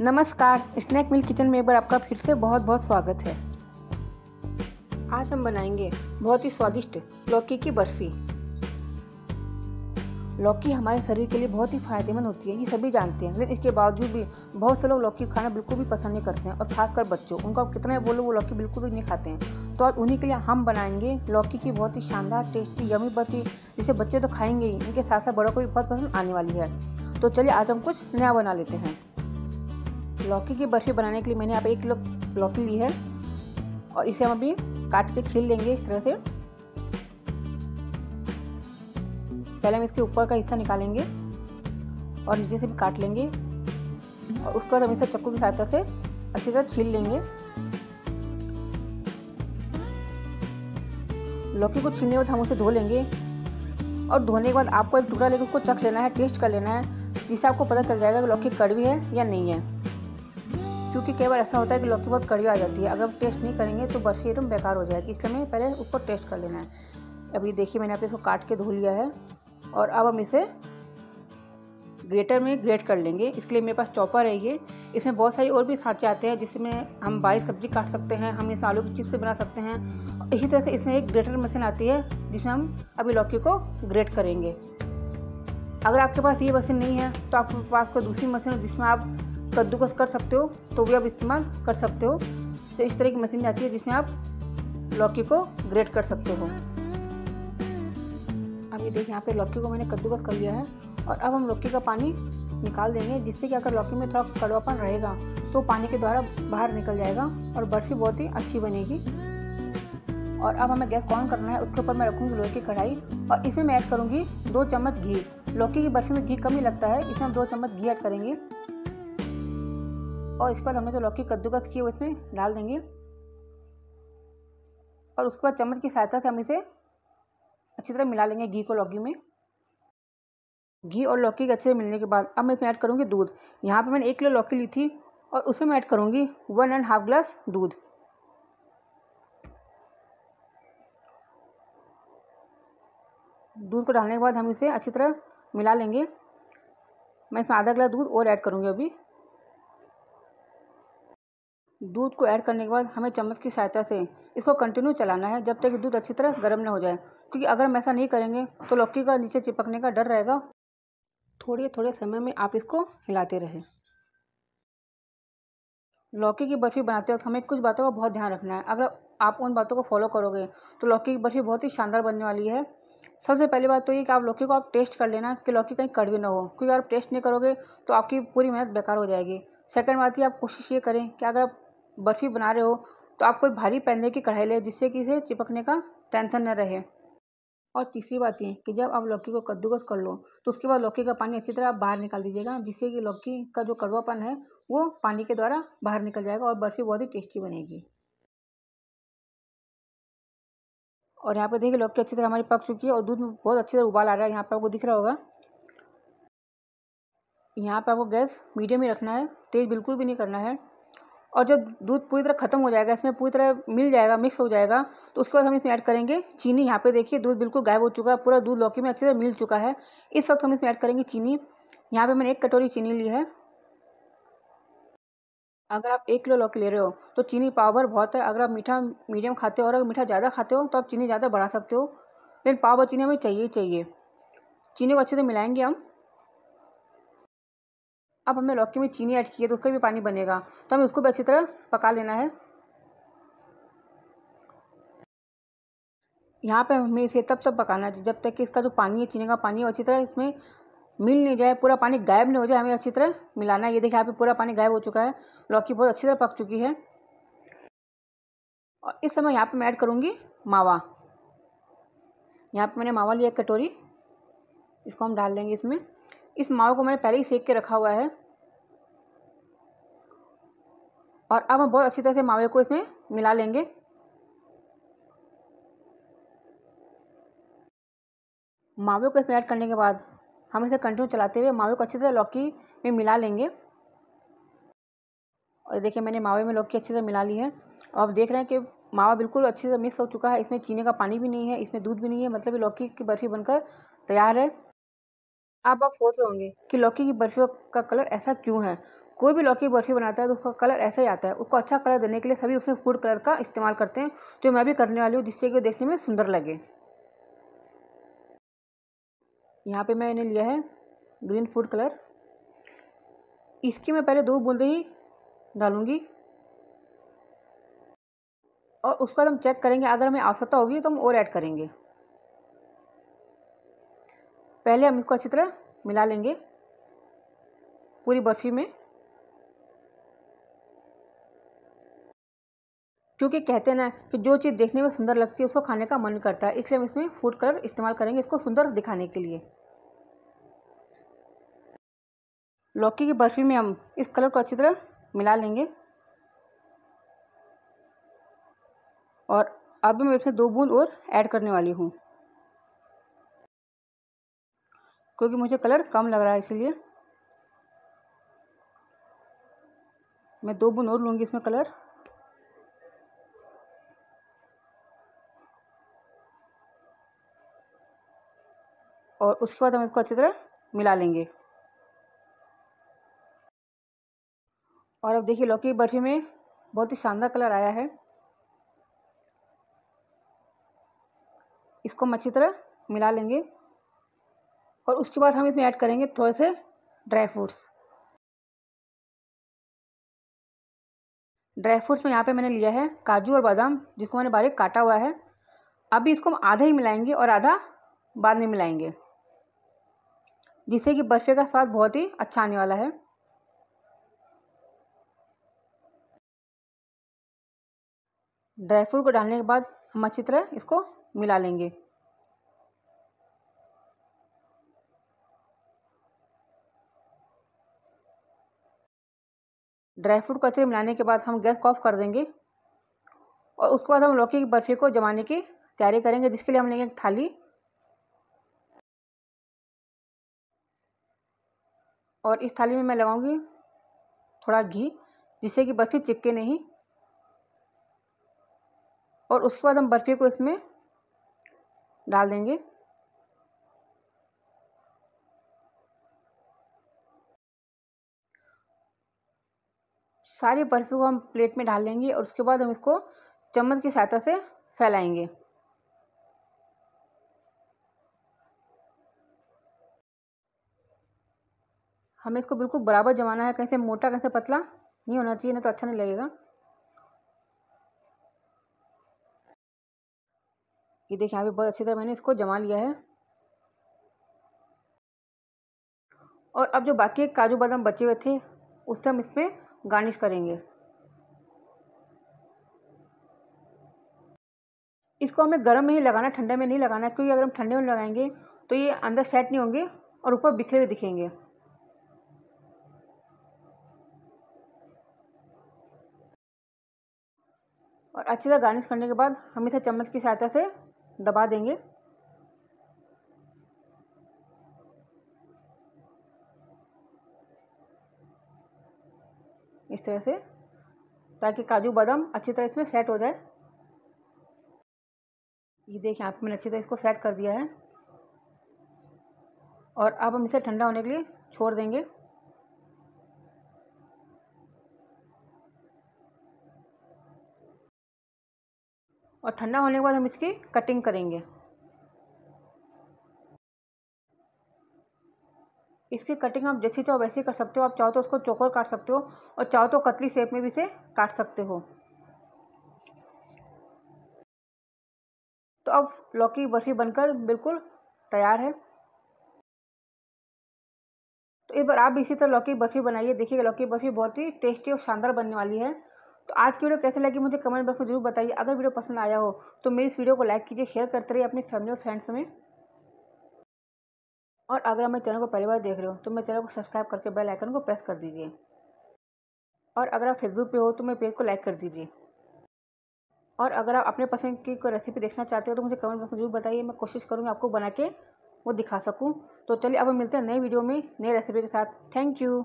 नमस्कार, स्नैक मिल किचन में एक बार आपका फिर से बहुत बहुत स्वागत है। आज हम बनाएँगे बहुत ही स्वादिष्ट लौकी की बर्फ़ी। लौकी हमारे शरीर के लिए बहुत ही फ़ायदेमंद होती है, ये सभी जानते हैं। लेकिन इसके बावजूद भी बहुत से लोग लौकी खाना बिल्कुल भी पसंद नहीं करते हैं, और खासकर बच्चों, उनको आप कितने बोलो वो लौकी बिल्कुल भी नहीं खाते हैं। तो आज उन्हीं के लिए हम बनाएँगे लौकी की बहुत ही शानदार, टेस्टी, यमी बर्फ़ी, जिसे बच्चे तो खाएँगे ही, इनके साथ साथ बड़ों को भी बहुत पसंद आने वाली है। तो चलिए आज हम कुछ नया बना लेते हैं। लौकी की बर्फ़ी बनाने के लिए मैंने आप एक किलो लौकी ली है। और इसे हम अभी काट के छील लेंगे इस तरह से। पहले हम इसके ऊपर का हिस्सा निकालेंगे और नीचे से भी काट लेंगे। और उसके बाद हम इसे चक्कू की सहायता से अच्छी तरह छील लेंगे। लौकी को छीलने के बाद हम उसे धो लेंगे। और धोने के बाद आपको एक टुकड़ा लेकर उसको चख लेना है, टेस्ट कर लेना है, जिससे आपको पता चल जाएगा कि लौकी कड़वी है या नहीं है। क्योंकि कई बार ऐसा होता है कि लौकी बहुत कड़वी आ जाती है। अगर हम टेस्ट नहीं करेंगे तो बर्फ़ी एकदम बेकार हो जाएगी। इसलिए हमें पहले उसको टेस्ट कर लेना है। अभी देखिए मैंने अपने इसको काट के धो लिया है और अब हम इसे ग्रेटर में ग्रेट कर लेंगे। इसके लिए मेरे पास चॉपर है ये। इसमें बहुत सारी और भी सांचे आते हैं जिसमें हम बाई सब्ज़ी काट सकते हैं, हम इस आलू की चिप्स बना सकते हैं। इसी तरह से इसमें एक ग्रेटर मशीन आती है जिसमें हम अभी लौकी को ग्रेट करेंगे। अगर आपके पास ये मशीन नहीं है तो आपके पास कोई दूसरी मशीन हो जिसमें आप कद्दूकस कर सकते हो तो भी आप इस्तेमाल कर सकते हो। तो इस तरह की मशीन आती है जिसमें आप लौकी को ग्रेट कर सकते हो। अब ये देखिए, यहाँ पे लौकी को मैंने कद्दूकस कर लिया है और अब हम लौकी का पानी निकाल देंगे, जिससे कि अगर लौकी में थोड़ा कड़वापन रहेगा तो पानी के द्वारा बाहर निकल जाएगा और बर्फ़ी बहुत ही अच्छी बनेगी। और अब हमें गैस ऑन करना है, उसके ऊपर मैं रखूँगी लोहे की कढ़ाई और इसमें मैं ऐड करूँगी दो चम्मच घी। लौकी की बर्फ़ी में घी कम ही लगता है, इसमें हम दो चम्मच घी ऐड करेंगे। और इसके बाद हमने जो लौकी कद्दूकस की वो इसमें डाल देंगे। और उसके बाद चम्मच की सहायता से हम इसे अच्छी तरह मिला लेंगे घी को लौकी में। घी और लौकी के अच्छे से मिलने के बाद अब मैं इसमें ऐड करूँगी दूध। यहाँ पर मैंने एक किलो लौकी ली थी और उसमें मैं ऐड करूँगी वन एंड हाफ़ ग्लास दूध। दूध को डालने के बाद हम इसे अच्छी तरह मिला लेंगे। मैं इसमें आधा गिलास दूध और ऐड करूँगी अभी। दूध को ऐड करने के बाद हमें चम्मच की सहायता से इसको कंटिन्यू चलाना है जब तक कि दूध अच्छी तरह गर्म ना हो जाए। क्योंकि अगर हम ऐसा नहीं करेंगे तो लौकी का नीचे चिपकने का डर रहेगा। थोड़े थोड़े समय में आप इसको हिलाते रहें। लौकी की बर्फ़ी बनाते वक्त हमें कुछ बातों का बहुत ध्यान रखना है। अगर आप उन बातों को फॉलो करोगे तो लौकी की बर्फ़ी बहुत ही शानदार बनने वाली है। सबसे पहली बात तो ये कि आप लौकी को आप टेस्ट कर लेना कि लौकी कहीं कड़वी ना हो। क्योंकि अगर आप टेस्ट नहीं करोगे तो आपकी पूरी मेहनत बेकार हो जाएगी। सेकंड बात ये आप कोशिश ये करें कि अगर आप बर्फ़ी बना रहे हो तो आप कोई भारी पैने की कढ़ाई ले, जिससे कि इसे चिपकने का टेंशन न रहे। और तीसरी बात ये कि जब आप लौकी को कद्दूकस कर लो तो उसके बाद लौकी का पानी अच्छी तरह आप बाहर निकाल दीजिएगा, जिससे कि लौकी का जो कड़वापन है, वो पानी के द्वारा बाहर निकल जाएगा और बर्फ़ी बहुत ही टेस्टी बनेगी। और यहाँ पे देखिए, लौकी अच्छी तरह हमारी पक चुकी है और दूध में बहुत अच्छी तरह उबाल आ रहा है, यहाँ पर आपको दिख रहा होगा। यहाँ पर आपको गैस मीडियम ही रखना है, तेज़ बिल्कुल भी नहीं करना है। और जब दूध पूरी तरह ख़त्म हो जाएगा, इसमें पूरी तरह मिल जाएगा मिक्स हो जाएगा तो उसके बाद हम इसमें ऐड करेंगे चीनी। यहाँ पे देखिए दूध बिल्कुल गायब हो चुका है, पूरा दूध लौकी में अच्छे से मिल चुका है। इस वक्त हम इसमें ऐड करेंगे चीनी। यहाँ पे मैंने एक कटोरी चीनी ली है। अगर आप एक किलो लौकी ले रहे हो तो चीनी पाव भर बहुत है। अगर आप मीठा, मीडियम खाते हो और अगर मीठा ज़्यादा खाते हो तो आप चीनी ज़्यादा बढ़ा सकते हो। लेकिन पाव भर चीनी हमें चाहिए ही चाहिए। चीनी को अच्छे से मिलाएँगे हम। अब हमने लौकी में चीनी ऐड की है तो उसका भी पानी बनेगा। तो हमें उसको भी अच्छी तरह पका लेना है। यहाँ पे हमें इसे तब तक पकाना है जब तक कि इसका जो पानी है, चीनी का पानी है अच्छी तरह इसमें मिल नहीं जाए, पूरा पानी गायब नहीं हो जाए, हमें अच्छी तरह मिलाना है। ये देखिए, यहाँ पे पूरा पानी गायब हो चुका है। लौकी बहुत अच्छी तरह पक चुकी है। और इस समय यहाँ पे मैं ऐड करूँगी मावा। यहाँ पे मैंने मावा लिया एक कटोरी। इसको हम डाल देंगे इसमें। इस मावे को मैंने पहले ही सेक के रखा हुआ है। और अब हम बहुत अच्छी तरह से मावे को इसमें मिला लेंगे। मावे को इसमें ऐड करने के बाद हम इसे कंटिन्यू चलाते हुए मावे को अच्छी तरह लौकी में मिला लेंगे। और देखिए मैंने मावे में लौकी अच्छी तरह मिला ली है। और आप देख रहे हैं कि मावा बिल्कुल अच्छी तरह मिक्स हो चुका है। इसमें चीनी का पानी भी नहीं है, इसमें दूध भी नहीं है मतलब ये लौकी की बर्फ़ी बनकर तैयार है। अब आप सोच रहे होंगे कि लौकी की बर्फ़ी का कलर ऐसा क्यों है? कोई भी लौकी बर्फ़ी बनाता है तो उसका कलर ऐसा ही आता है। उसको अच्छा कलर देने के लिए सभी उसमें फ़ूड कलर का इस्तेमाल करते हैं, जो मैं भी करने वाली हूँ, जिससे कि देखने में सुंदर लगे। यहाँ पे मैंने लिया है ग्रीन फ़ूड कलर। इसकी मैं पहले दो बूंदे ही डालूँगी। और उसके बाद हम चेक करेंगे, अगर हमें आवश्यकता होगी तो हम और ऐड करेंगे। पहले हम इसको अच्छी तरह मिला लेंगे पूरी बर्फ़ी में। क्योंकि कहते ना कि जो चीज़ देखने में सुंदर लगती है, उसको खाने का मन करता है। इसलिए हम इसमें फ़ूड कलर इस्तेमाल करेंगे इसको सुंदर दिखाने के लिए। लौकी की बर्फ़ी में हम इस कलर को अच्छी तरह मिला लेंगे। और अब मैं इसमें दो बूंद और ऐड करने वाली हूँ। क्योंकि मुझे कलर कम लग रहा है, इसलिए मैं दो बूंद और लूँगी इसमें कलर और उसके बाद हम इसको अच्छी तरह मिला लेंगे। और अब देखिए लौकी बर्फ़ी में बहुत ही शानदार कलर आया है। इसको हम अच्छी तरह मिला लेंगे। और उसके बाद हम इसमें ऐड करेंगे थोड़े से ड्राई फ्रूट्स। ड्राई फ्रूट्स में यहाँ पे मैंने लिया है काजू और बादाम, जिसको मैंने बारीक काटा हुआ है। अभी इसको हम आधा ही मिलाएँगे और आधा बाद में मिलाएँगे। जिससे कि बर्फ़ी का स्वाद बहुत ही अच्छा आने वाला है। ड्राई फ्रूट को डालने के बाद हम अच्छी तरह इसको मिला लेंगे। ड्राई फ्रूट को अच्छे मिलाने के बाद हम गैस ऑफ़ कर देंगे और उसके बाद हम लौकी की बर्फ़ी को जमाने की तैयारी करेंगे, जिसके लिए हम लेंगे एक थाली और इस थाली में मैं लगाऊँगी थोड़ा घी, जिससे कि बर्फ़ी चिपके नहीं। और उसके बाद हम बर्फ़ी को इसमें डाल देंगे। सारी बर्फ़ी को हम प्लेट में डाल लेंगे और उसके बाद हम इसको चम्मच की सहायता से फैलाएँगे। हमें इसको बिल्कुल बराबर जमाना है, कहीं से मोटा, कहीं से पतला नहीं होना चाहिए, नहीं तो अच्छा नहीं लगेगा। ये देखिए, यहाँ पे बहुत अच्छी तरह मैंने इसको जमा लिया है। और अब जो बाकी काजू बादाम बचे हुए थे उससे हम इसमें गार्निश करेंगे। इसको हमें गर्म में ही लगाना, ठंडे में नहीं लगाना, क्योंकि अगर हम ठंडे में लगाएँगे तो ये अंदर सेट नहीं होंगे और ऊपर बिखरे हुए दिखेंगे। और अच्छी तरह गार्निश करने के बाद हम इसे चम्मच की सहायता से दबा देंगे। इस तरह से, ताकि काजू बादाम अच्छी तरह इसमें सेट हो जाए। ये देखिए, यहाँ पे मैंने अच्छी तरह इसको सेट कर दिया है। और अब हम इसे ठंडा होने के लिए छोड़ देंगे। और ठंडा होने के बाद हम इसकी कटिंग करेंगे। इसकी कटिंग आप जैसी चाहो वैसी कर सकते हो। आप चाहो तो उसको चौकोर काट सकते हो और चाहो तो कतली शेप में भी इसे काट सकते हो। तो अब लौकी बर्फ़ी बनकर बिल्कुल तैयार है। तो एक बार आप इसी तरह लौकी बर्फ़ी बनाइए। देखिएगा लौकी बर्फ़ी बहुत ही टेस्टी और शानदार बनने वाली है। तो आज की वीडियो कैसे लगी मुझे कमेंट बॉक्स में ज़रूर बताइए। अगर वीडियो पसंद आया हो तो मेरी इस वीडियो को लाइक कीजिए शेयर करते रहिए अपनी फैमिली और फ्रेंड्स में। और अगर आप मेरे चैनल को पहली बार देख रहे हो तो मेरे चैनल को सब्सक्राइब करके बेल आइकन को प्रेस कर दीजिए। और अगर आप फेसबुक पे हो तो मेरे पेज को लाइक कर दीजिए। और अगर आप अपने पसंद की कोई रेसिपी देखना चाहते हो तो मुझे कमेंट बॉक्स में ज़रूर बताइए। मैं कोशिश करूँगी आपको बना के वो दिखा सकूँ। तो चलिए, अब मिलते हैं नई वीडियो में नई रेसिपी के साथ। Thank you